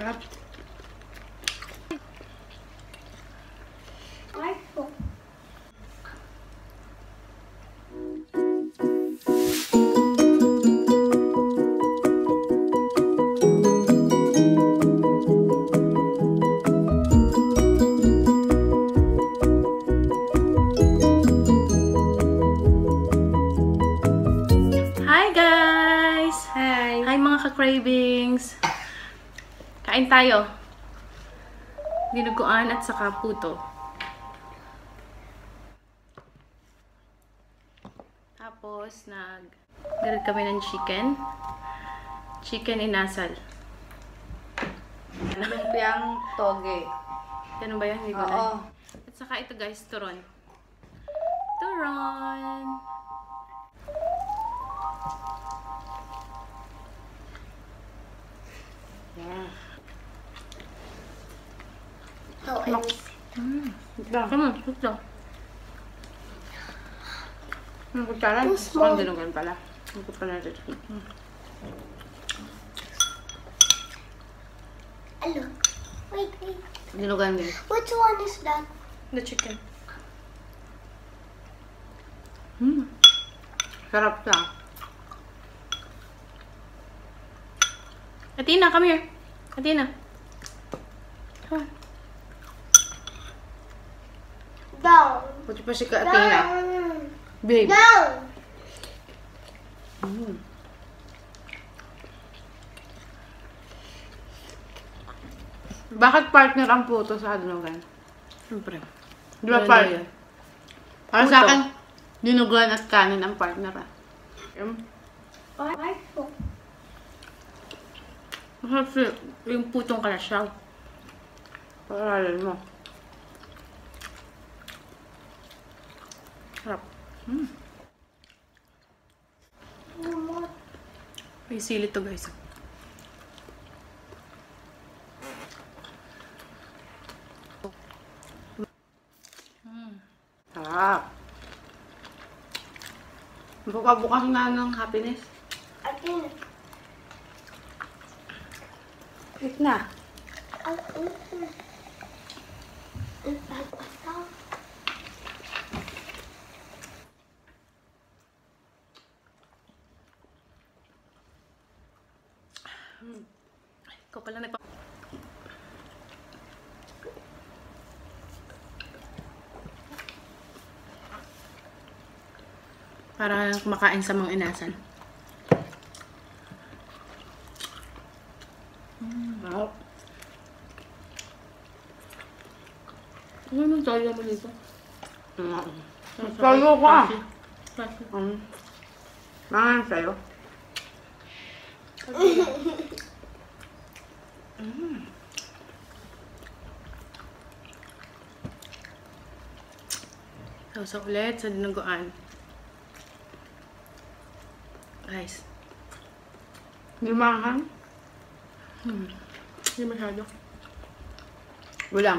Sarap. Ay po. Hi guys! Hi. Hi mga ka-cravings! Kain tayo. Dinuguan at saka puto. Tapos, nag Garid kami ng chicken. Chicken inasal. Lumpiang toge. Ganun ba yan? Hindi ko Oo. At saka ito guys, turon. Turon! Yeah. Oh, I miss. Come on, cook daw. Ang kutsara? Too Gusto small. kong dinugan pala. Ang pala ito. Hmm. Hello. Wait, wait. Dinugan din. Which one is that? The chicken. Hmm. Sarap siya. Atina, come here. Atina. Come on. Down. Puti pa si ka. Down. Babe. Down. Mm. Bakit partner ang puto sa dinugan? Siyempre. Di ba partner? Para Puto. sa akin, dinugan at kanin ang partner ah. Po. masarap yung putong kalasyaw. Pag-aralan mo. Sarap. Mm. May sili to guys. Mm. Sarap. Buka-bukas na ng happiness. Atin. Wait na. Ang mm. Ang pagpasaw. Ikaw pala nagpa... Para kumakain sa mga inasan. Sarap. Ano nang tayo mo dito? Mm. Tayo ka. Kasi. Um, Mangan sa'yo. Sausaw ulit sa dinuguan. Guys. Hindi mangan? Hmm. Hindi masyado. Wala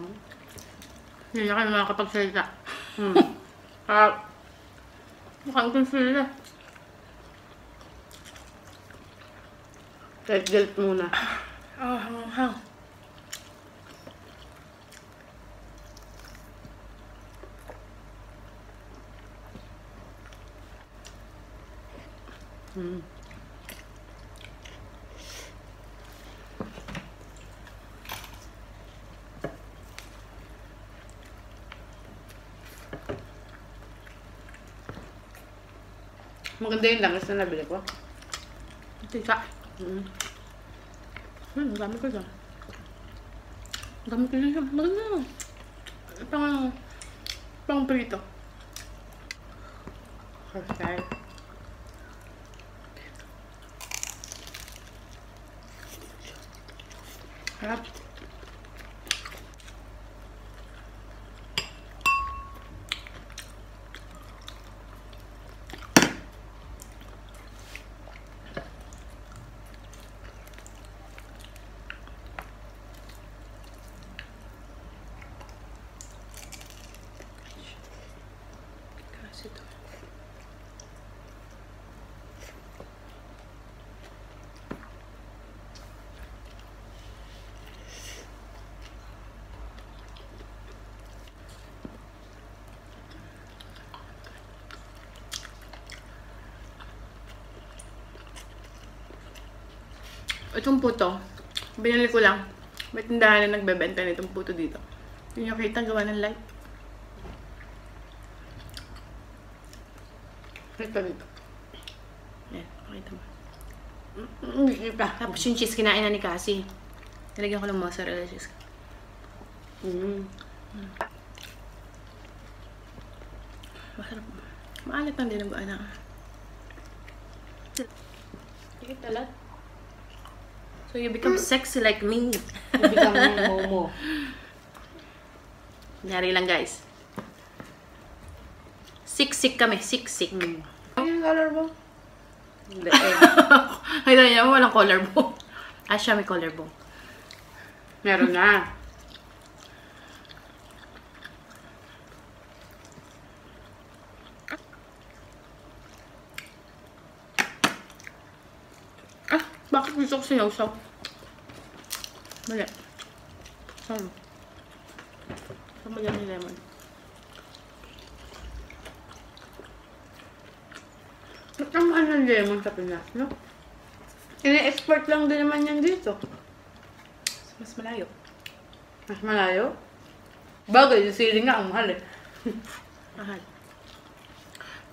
nga. Ganda ng balot ko ah. Hindi na kami makakapagsalita. Hmm. Sarap. Mukhang confused na. Kahit galit muna. Ah, hanghang. Hmm. Maganda yung langis na nabili ko. Tika. Mm. Mm-hmm. Hmm, dami ko dyan. Dami ko dyan. Maganda. Pang, pang prito. Okay. Harap. Itong puto, binili ko lang. May tindahan na nagbebenta nitong puto dito. Yung nakita gawa ng light. Ito dito. Yan, pakita mo. Hindi pa. Tapos yung cheese kinain na ni Cassie. Nilagyan ko ng mozzarella cheese. Mm. Masarap. Maalat ang buwan na. Sige talat. So you become sexy like me. Hindi ka mo momo. Nyari lang guys. Siksik kami, siksik. Mm. Ano yung color mo? Hindi. Ay, dahil niya, walang collarbone. Ah, siya may collarbone. Meron na. Ah, ko sinawsaw? Mali. Saan? Saan mo ni lemon? Ba't ang mahal ng lemon sa Pinas, no? Ini-export lang din naman yan dito. Mas malayo. Mas malayo. Bagay, yung sili nga ang mahal eh. Mahal.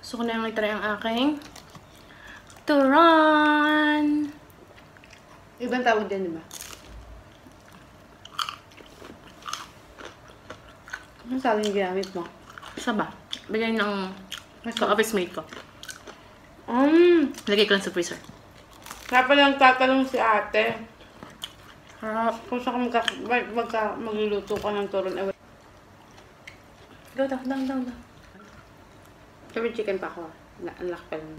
Gusto ko na yung try ang aking turon. Ibang tawag din, di ba? Ano sabi yung ginamit mo? Isa ba? Bigay ng ka-office mate ko. Um, Lagay ko lang sa freezer. kaya pala tatanong si ate. Harap. Kung saan ka magka, mag- magka, magluluto ka ng turon. Eh, Go down, down, down, down. Sabi chicken pa ako. ah. Unlock pa lang.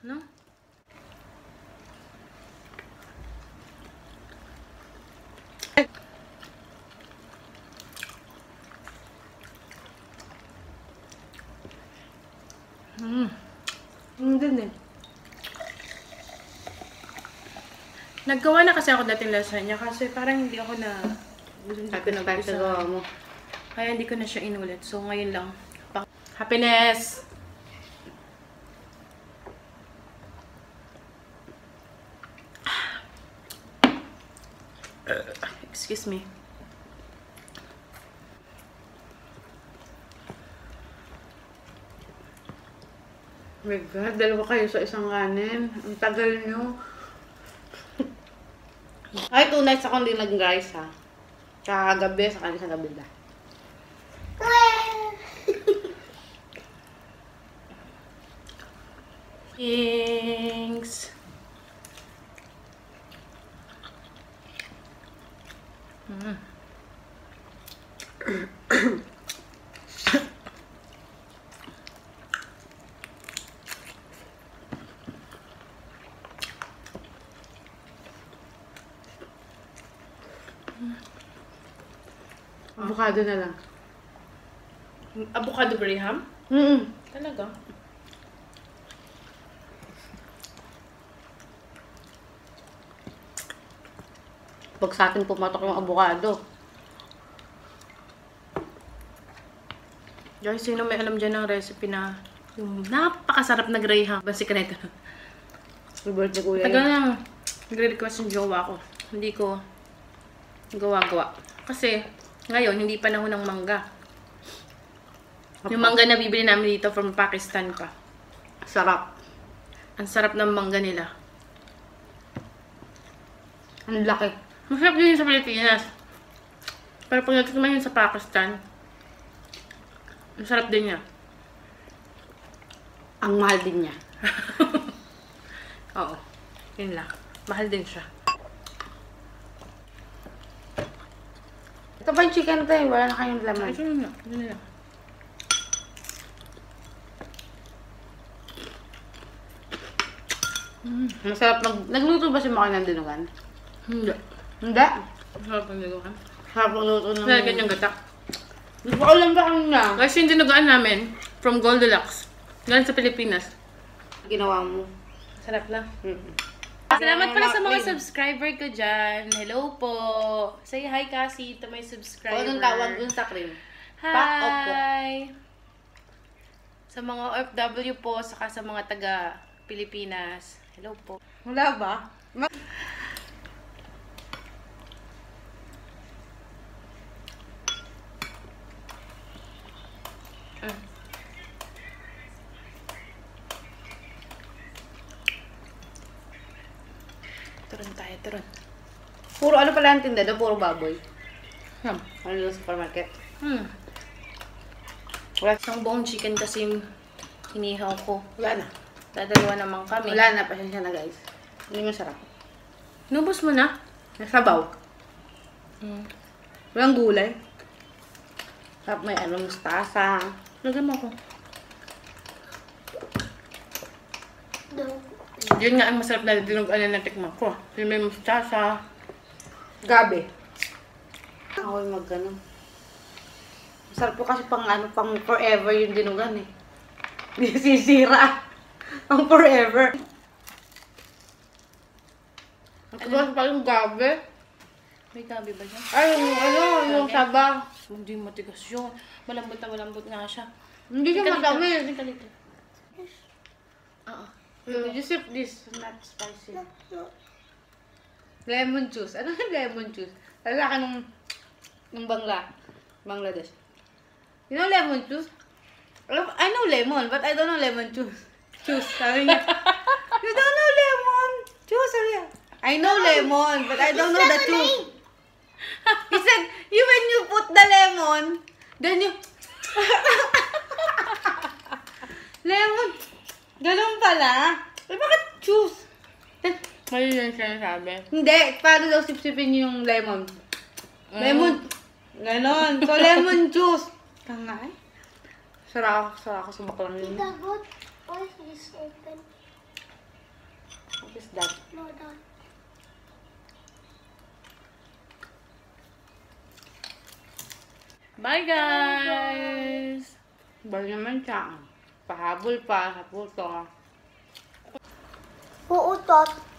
No? Mm. Hindi din eh. Naggawa na kasi ako dating lasagna kasi parang hindi ako na Happy na na sa mo. Kaya hindi ko na siya inulit. So ngayon lang. Happiness! Excuse me. My God, dalawa kayo sa isang kanin. Ang tagal nyo. Ay, two nights ako din lang guys ha. Kagabi, sa kanila sa gabi na. Thanks! Mm. Avocado na lang. Avocado Graham? Mm Talaga? Pag sa atin pumatok yung avocado. Guys, sino may alam dyan ng recipe na yung napakasarap na Graham? Basi ka na ito. Favorite ni kuya. Tagal nang nagre-request yung jowa ko. Hindi ko gawa-gawa. Kasi, ngayon, hindi panahon ng mangga. Yung mangga na bibili namin dito from Pakistan pa. Sarap. Ang sarap ng mangga nila. Ang laki. Masarap din yun sa Pilipinas. Pero pag nagkakaman yun sa Pakistan, masarap din niya. Ang mahal din niya. Oo. Yun lang. Mahal din siya. Pa yung chicken tayo. Wala na kayong laman. Ito na. Ito na. Masarap. Nag nagluto ba si Maki ng dinugan? Hindi. Hindi. Sarap ang dinugan. Sarap ang luto ng... Lalagyan yung gata. Hindi ko alam ba kanina. Kasi yung dinugaan namin, from Goldilocks. Galing sa Pilipinas. Ginawa mo. Sarap na. Mm. Salamat pala sa mga subscriber ko dyan. Hello po. Say hi, Cassie, to my subscriber. O, anong tawag dun sa cream? Pack po. Hi! Sa mga OFW po, saka sa mga taga Pilipinas. Hello po. Wala ba? Ma- Turon tayo, turon. Puro ano pala ang tinda doon? Puro baboy. Hmm. Ano doon sa supermarket? Hmm. Wala. Isang buong chicken kasi yung hinihaw ko. Wala na. Dadalawa naman kami. Wala na. Pasensya na guys. Hindi masarap. Nubos mo na? Nasabaw. Hmm. Walang gulay. Tapos may ano, mustasa. Lagyan mo ako. No. Yun nga ang masarap na dinugan na natikman ko. Yung may mustasa. Gabi. Ako yung mag ano. Masarap po kasi pang ano, pang forever yung dinugan eh. Hindi sisira. Pang forever. Ang tugas pa yung gabi. May gabi ba dyan? Ay, yung ano, yung saba. Hindi matigas yun. Malambot na malambot nga siya. Hindi siya matamis. Halika dito. Oo. You sip this? Not spicy. Lemon juice. Ano yung lemon juice? Lalaki nung, nung Bangla. Bangladesh. You know lemon juice? I know lemon, but I don't know lemon juice. Juice, sabi niya. you don't know lemon juice, sabi niya. I know lemon, but I don't know the juice. He said, you when you put the lemon, then you... lemon. Ganun pala. Eh, bakit juice? Then, Mali yung sinasabi. hindi, paano daw sipsipin yung lemon? Mm. Lemon. Ganon. So, lemon juice. Tanga eh. Sara ako, sara ako sa baklang yun. Tita, what? Why is this open? What is that? No, that. Bye, guys! Bal naman siya. Pahabol pa sa puto. Uutot.